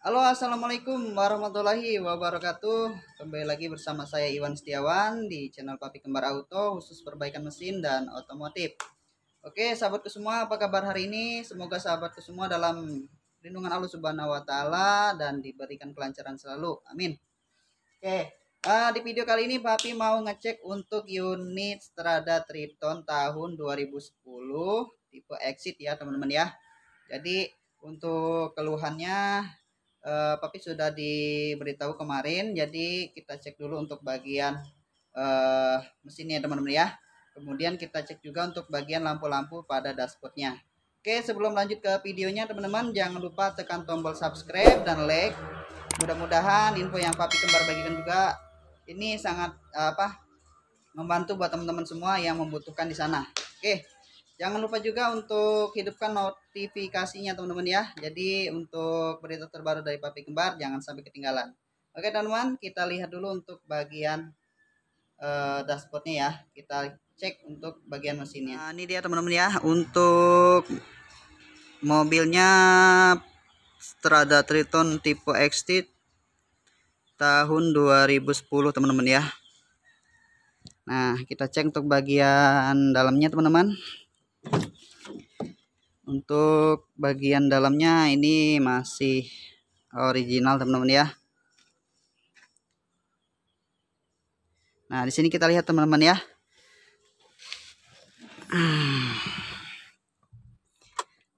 Halo assalamualaikum warahmatullahi wabarakatuh. Kembali lagi bersama saya Iwan Setiawan Di channel Papi Kembar Auto Khusus perbaikan mesin dan otomotif. Oke sahabatku semua apa kabar hari ini? Semoga sahabatku semua dalam lindungan Allah subhanahu wa ta'ala Dan diberikan kelancaran selalu. Amin. Oke uh, di video kali ini Papi mau ngecek untuk unit Strada Triton tahun 2010 Tipe exit ya teman-teman ya. Jadi untuk keluhannya uh, Papi sudah diberitahu kemarin jadi kita cek dulu untuk bagian uh, mesinnya teman-teman ya. Kemudian kita cek juga untuk bagian lampu-lampu pada dashboardnya. Oke sebelum lanjut ke videonya teman-teman jangan lupa tekan tombol subscribe dan like. Mudah-mudahan info yang Papi kembar bagikan juga ini sangat apa membantu buat teman-teman semua yang membutuhkan di sana. Oke Jangan lupa juga untuk hidupkan notifikasinya teman-teman ya. Jadi untuk berita terbaru dari Papi Kembar jangan sampai ketinggalan. Oke teman-teman, kita lihat dulu untuk bagian uh, dashboardnya ya. Kita cek untuk bagian mesinnya. Nah, ini dia teman-teman ya. Untuk mobilnya Strada Triton tipe XT tahun 2010 teman-teman ya. Nah, kita cek untuk bagian dalamnya teman-teman untuk bagian dalamnya ini masih original teman-teman ya. Nah di sini kita lihat teman-teman ya.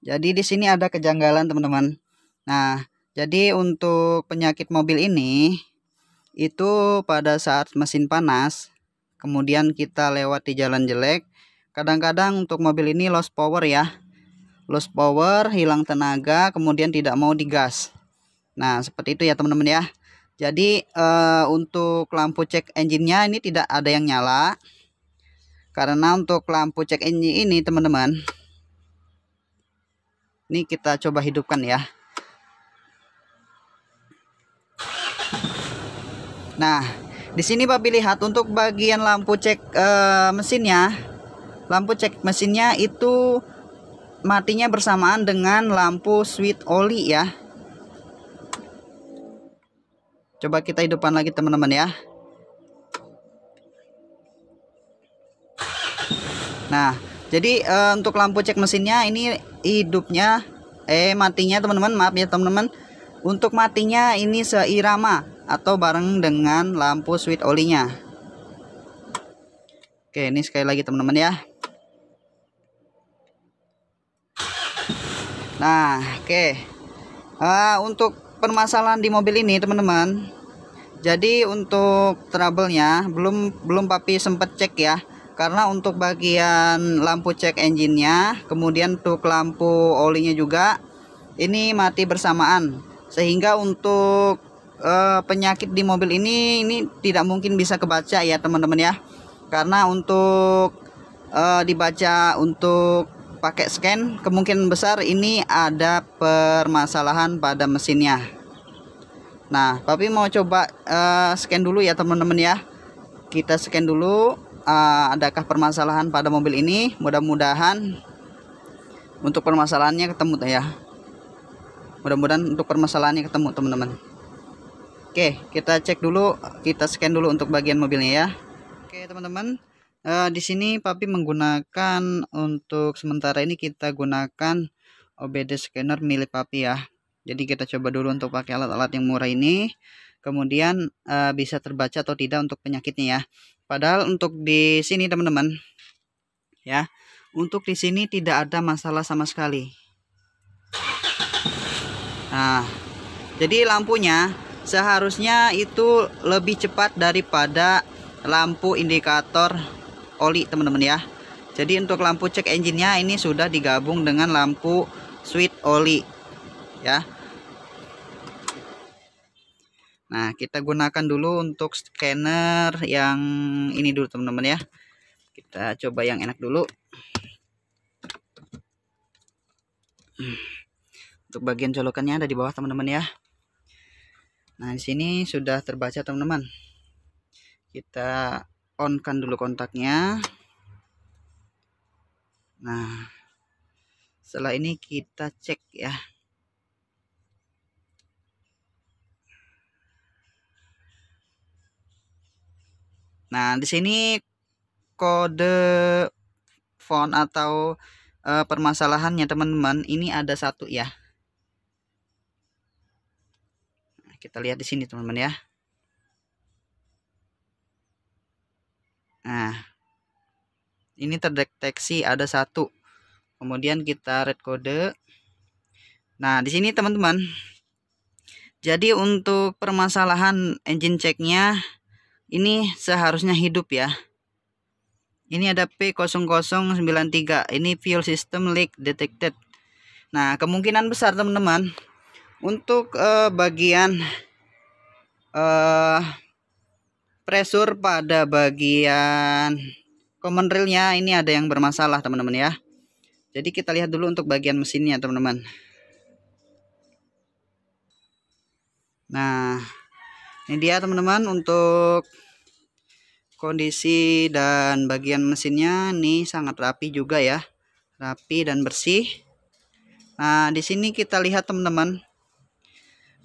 Jadi di sini ada kejanggalan teman-teman. Nah jadi untuk penyakit mobil ini itu pada saat mesin panas kemudian kita lewat di jalan jelek kadang-kadang untuk mobil ini lost power ya. Lost power hilang tenaga kemudian tidak mau digas. Nah seperti itu ya teman-teman ya. Jadi uh, untuk lampu cek engine-nya ini tidak ada yang nyala. Karena untuk lampu cek engine ini teman-teman ini kita coba hidupkan ya. Nah di sini Bapak lihat untuk bagian lampu cek uh, mesinnya lampu cek mesinnya itu matinya bersamaan dengan lampu switch oli ya. Coba kita hidupkan lagi teman-teman ya. Nah jadi e, untuk lampu cek mesinnya ini hidupnya eh matinya teman-teman maaf ya teman-teman. Untuk matinya ini seirama atau bareng dengan lampu switch olinya. Oke ini sekali lagi teman-teman ya Nah, oke. Okay. Uh, untuk permasalahan di mobil ini, teman-teman. Jadi untuk trouble-nya belum belum papi sempat cek ya. Karena untuk bagian lampu cek engine-nya, kemudian untuk lampu olinya juga ini mati bersamaan. Sehingga untuk uh, penyakit di mobil ini ini tidak mungkin bisa kebaca ya, teman-teman ya. Karena untuk uh, dibaca untuk pakai scan kemungkinan besar ini ada permasalahan pada mesinnya. Nah papi mau coba uh, scan dulu ya teman-teman ya. Kita scan dulu uh, adakah permasalahan pada mobil ini. Mudah-mudahan untuk permasalahannya ketemu ya. Mudah-mudahan untuk permasalahannya ketemu teman-teman. Oke kita cek dulu kita scan dulu untuk bagian mobilnya ya. Oke teman-teman uh, di sini papi menggunakan untuk sementara ini kita gunakan OBD scanner milik papi ya. Jadi kita coba dulu untuk pakai alat-alat yang murah ini. Kemudian uh, bisa terbaca atau tidak untuk penyakitnya ya. Padahal untuk di sini teman-teman ya untuk di sini tidak ada masalah sama sekali. Nah jadi lampunya seharusnya itu lebih cepat daripada lampu indikator oli teman-teman ya. Jadi untuk lampu cek engine-nya ini sudah digabung dengan lampu switch oli ya. Nah kita gunakan dulu untuk scanner yang ini dulu teman-teman ya. Kita coba yang enak dulu. Untuk bagian colokannya ada di bawah teman-teman ya. Nah di sini sudah terbaca teman-teman. Kita on kan dulu kontaknya. Nah setelah ini kita cek ya. Nah di sini kode font atau uh, permasalahannya teman-teman ini ada satu ya. Nah, kita lihat di sini teman-teman ya. Nah, ini terdeteksi ada satu. Kemudian kita red kode. Nah, di sini teman-teman. Jadi untuk permasalahan engine checknya ini seharusnya hidup ya. Ini ada P0093. Ini fuel system leak detected. Nah, kemungkinan besar teman-teman untuk uh, bagian uh, pressure pada bagian common railnya ini ada yang bermasalah teman-teman ya. Jadi kita lihat dulu untuk bagian mesinnya teman-teman. Nah, ini dia teman-teman untuk kondisi dan bagian mesinnya ini sangat rapi juga ya. Rapi dan bersih. Nah, di sini kita lihat teman-teman.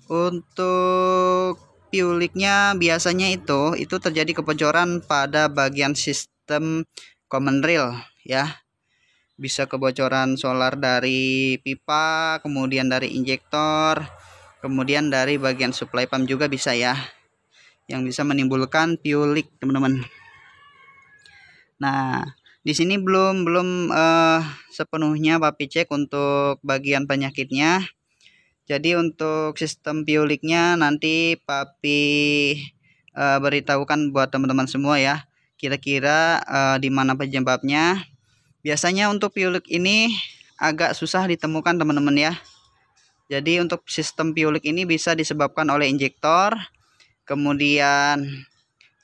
Untuk piuliknya biasanya itu itu terjadi kebocoran pada bagian sistem common rail ya. Bisa kebocoran solar dari pipa kemudian dari injektor kemudian dari bagian supply pump juga bisa ya yang bisa menimbulkan piulik teman-teman. Nah di sini belum belum uh, sepenuhnya papi cek untuk bagian penyakitnya jadi untuk sistem piuliknya nanti papi uh, beritahukan buat teman-teman semua ya kira-kira uh, di mana penyebabnya. Biasanya untuk piulik ini agak susah ditemukan teman-teman ya. Jadi untuk sistem piulik ini bisa disebabkan oleh injektor kemudian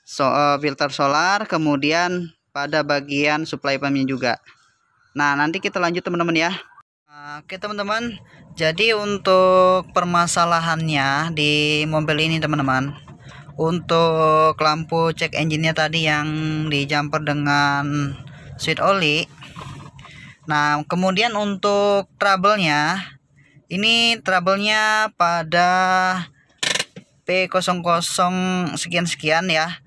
so, uh, filter solar kemudian pada bagian supply pumpnya juga. Nah nanti kita lanjut teman-teman ya Oke teman-teman jadi untuk permasalahannya di mobil ini teman-teman untuk lampu cek engine-nya tadi yang di jumper dengan switch oli Nah, kemudian untuk trouble-nya ini trouble-nya pada P00 sekian-sekian ya.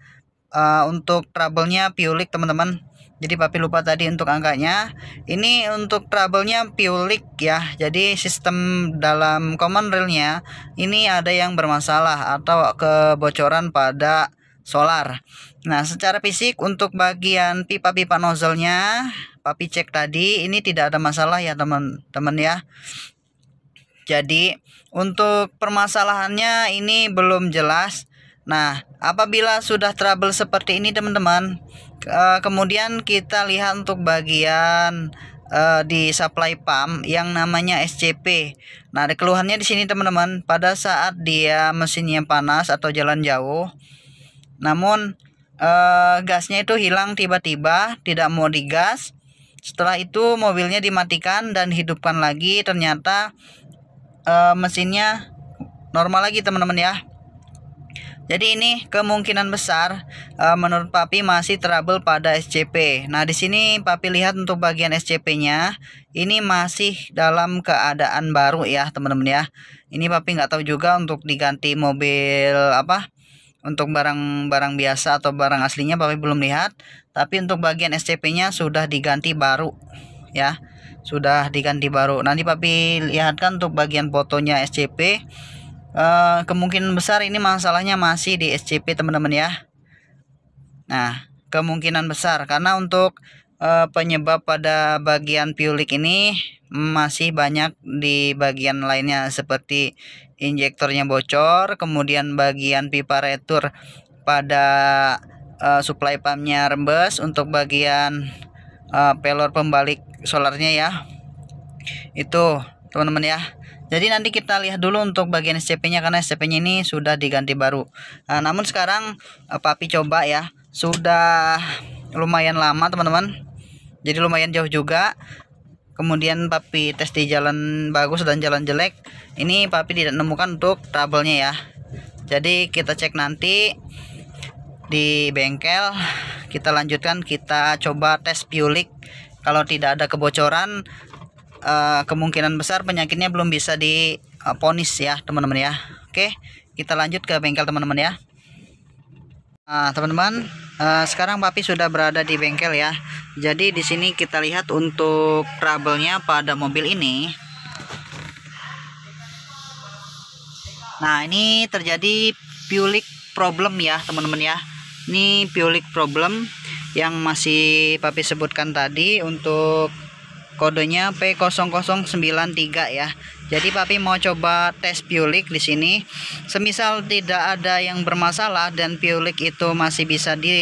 Uh, untuk trouble-nya piulik teman-teman. Jadi papi lupa tadi untuk angkanya. Ini untuk trouble-nya piulik ya. Jadi sistem dalam common rail-nya ini ada yang bermasalah atau kebocoran pada solar. Nah, secara fisik untuk bagian pipa-pipa nozzle-nya papi cek tadi ini tidak ada masalah ya teman-teman ya jadi untuk permasalahannya ini belum jelas nah apabila sudah trouble seperti ini teman-teman uh, kemudian kita lihat untuk bagian uh, di supply pump yang namanya SCP. Nah, ada keluhannya di sini teman-teman. Pada saat dia mesinnya panas atau jalan jauh, namun uh, gasnya itu hilang tiba-tiba, tidak mau digas. Setelah itu mobilnya dimatikan dan hidupkan lagi ternyata mesinnya normal lagi teman-teman ya. Jadi ini kemungkinan besar uh, menurut Papi masih trouble pada SCP. Nah, di sini Papi lihat untuk bagian SCP-nya ini masih dalam keadaan baru ya, teman-teman ya. Ini Papi nggak tahu juga untuk diganti mobil apa? Untuk barang-barang biasa atau barang aslinya Papi belum lihat tapi untuk bagian SCP-nya sudah diganti baru ya sudah diganti baru nanti papi lihatkan untuk bagian fotonya SCP eh, kemungkinan besar ini masalahnya masih di SCP teman-teman ya. Nah kemungkinan besar karena untuk uh, penyebab pada bagian piulik ini masih banyak di bagian lainnya seperti injektornya bocor kemudian bagian pipa retur pada uh, supply pumpnya rembes untuk bagian uh, pelor pembalik solarnya ya. Itu teman-teman ya jadi nanti kita lihat dulu untuk bagian SCP nya karena SCP nya ini sudah diganti baru. Nah, namun sekarang uh, papi coba ya. Sudah lumayan lama teman-teman. Jadi lumayan jauh juga. Kemudian papi tes di jalan bagus dan jalan jelek. Ini papi tidak menemukan untuk trouble-nya ya. Jadi kita cek nanti di bengkel. Kita lanjutkan kita coba tes piulik kalau tidak ada kebocoran uh, kemungkinan besar penyakitnya belum bisa diponis ya teman-teman ya oke kita lanjut ke bengkel teman-teman ya Nah, teman-teman, uh, sekarang Papi sudah berada di bengkel ya. Jadi di sini kita lihat untuk trouble-nya pada mobil ini. Nah, ini terjadi pulik problem ya, teman-teman ya. Ini pulik problem yang masih Papi sebutkan tadi untuk kodenya P0093 ya. Jadi papi mau coba tes piulik di sini. Semisal tidak ada yang bermasalah dan piulik itu masih bisa di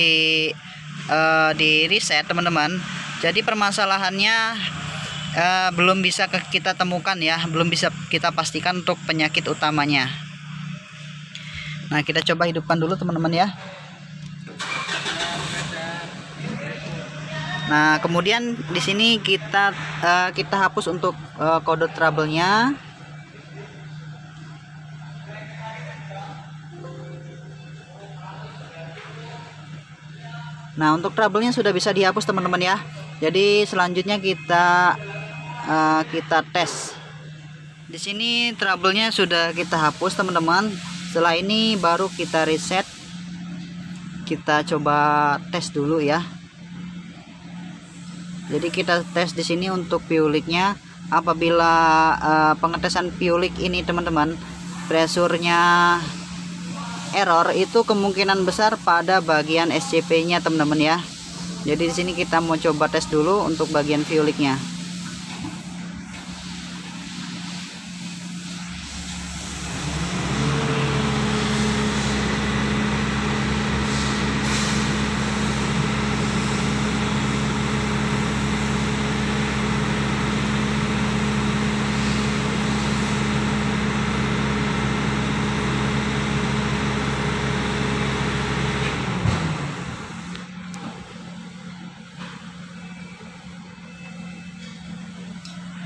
uh, di reset teman-teman. Jadi permasalahannya uh, belum bisa kita temukan ya, belum bisa kita pastikan untuk penyakit utamanya. Nah, kita coba hidupkan dulu teman-teman ya. Nah, kemudian di sini kita uh, kita hapus untuk uh, kode trouble-nya. Nah, untuk trouble-nya sudah bisa dihapus teman-teman ya. Jadi selanjutnya kita uh, kita tes. Di sini trouble-nya sudah kita hapus teman-teman. Setelah ini baru kita reset. Kita coba tes dulu ya jadi kita tes di sini untuk piuliknya. Apabila uh, pengetesan piulik ini teman-teman presurnya error itu kemungkinan besar pada bagian SCP nya teman-teman ya. Jadi di sini kita mau coba tes dulu untuk bagian piuliknya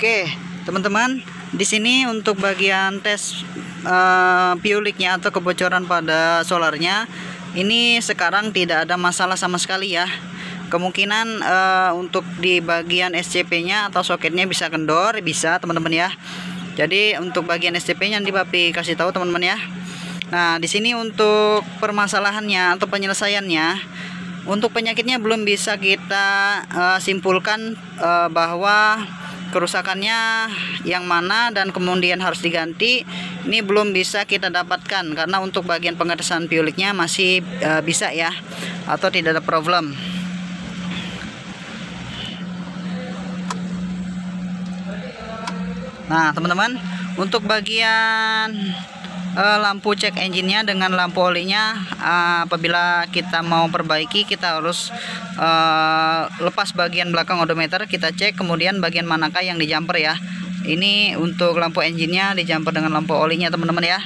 Oke, teman-teman, di sini untuk bagian tes uh, atau kebocoran pada solarnya, ini sekarang tidak ada masalah sama sekali ya. Kemungkinan uh, untuk di bagian SCP-nya atau soketnya bisa kendor, bisa teman-teman ya. Jadi untuk bagian SCP-nya nanti Papi kasih tahu teman-teman ya. Nah, di sini untuk permasalahannya atau penyelesaiannya untuk penyakitnya belum bisa kita uh, simpulkan uh, bahwa kerusakannya yang mana dan kemudian harus diganti ini belum bisa kita dapatkan karena untuk bagian pengetesan piuliknya masih e, bisa ya atau tidak ada problem. Nah teman-teman untuk bagian uh, lampu cek engine-nya dengan lampu olinya uh, apabila kita mau perbaiki kita harus uh, lepas bagian belakang odometer kita cek kemudian bagian manakah yang di jumper ya. Ini untuk lampu engine-nya di jumper dengan lampu olinya teman-teman ya.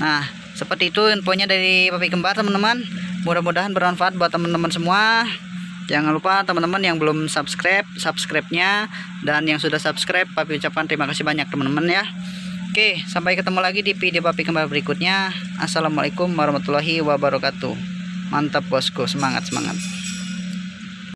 Nah seperti itu infonya dari Papi Kembar teman-teman. Mudah-mudahan bermanfaat buat teman-teman semua. Jangan lupa teman-teman yang belum subscribe subscribe-nya. Dan yang sudah subscribe Papi ucapkan terima kasih banyak teman-teman ya Oke, sampai ketemu lagi di video papi kembali berikutnya. Assalamualaikum warahmatullahi wabarakatuh. Mantap bosku, semangat semangat.